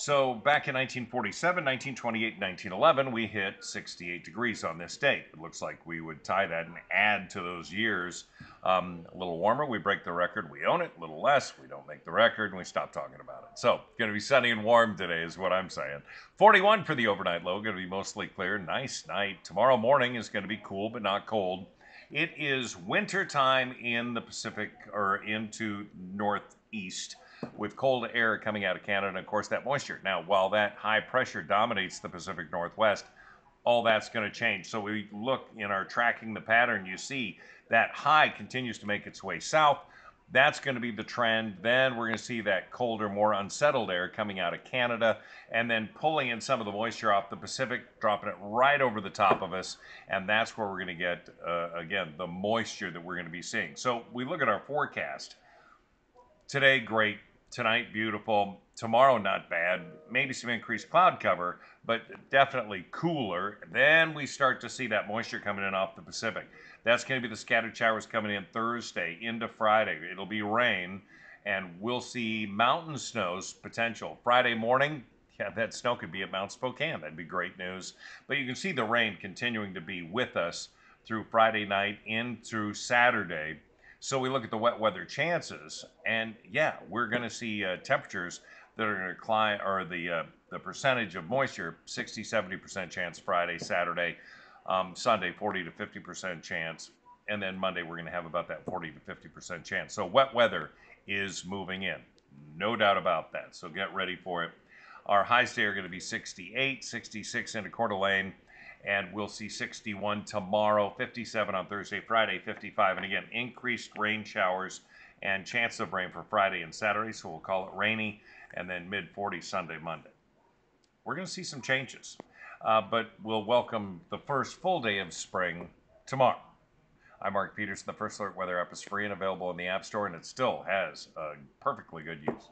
So back in 1947, 1928, 1911, we hit 68 degrees on this date. It looks like we would tie that and add to those years. Um, a little warmer, we break the record, we own it. A little less, we don't make the record, and we stop talking about it. So, it's going to be sunny and warm today, is what I'm saying. 41 for the overnight low, going to be mostly clear. Nice night. Tomorrow morning is going to be cool, but not cold. It is winter time in the Pacific or into northeast with cold air coming out of Canada and, of course, that moisture. Now, while that high pressure dominates the Pacific Northwest, all that's going to change. So we look in our tracking the pattern, you see that high continues to make its way south. That's going to be the trend. Then we're going to see that colder, more unsettled air coming out of Canada and then pulling in some of the moisture off the Pacific, dropping it right over the top of us. And that's where we're going to get, uh, again, the moisture that we're going to be seeing. So we look at our forecast. Today, great. Tonight, beautiful. Tomorrow, not bad. Maybe some increased cloud cover, but definitely cooler. Then we start to see that moisture coming in off the Pacific. That's going to be the scattered showers coming in Thursday into Friday. It'll be rain, and we'll see mountain snows potential. Friday morning, yeah, that snow could be at Mount Spokane. That'd be great news. But you can see the rain continuing to be with us through Friday night in through Saturday. So we look at the wet weather chances, and yeah, we're going to see uh, temperatures that are going to climb, or the uh, the percentage of moisture, 60, 70% chance Friday, Saturday, um, Sunday, 40 to 50% chance, and then Monday we're going to have about that 40 to 50% chance. So wet weather is moving in, no doubt about that. So get ready for it. Our highs today are going to be 68, 66 into Coeur d'Alene and we'll see 61 tomorrow, 57 on Thursday, Friday, 55. And again, increased rain showers and chance of rain for Friday and Saturday, so we'll call it rainy, and then mid 40 Sunday, Monday. We're going to see some changes, uh, but we'll welcome the first full day of spring tomorrow. I'm Mark Peterson. The First Alert Weather app is free and available in the App Store, and it still has a perfectly good use.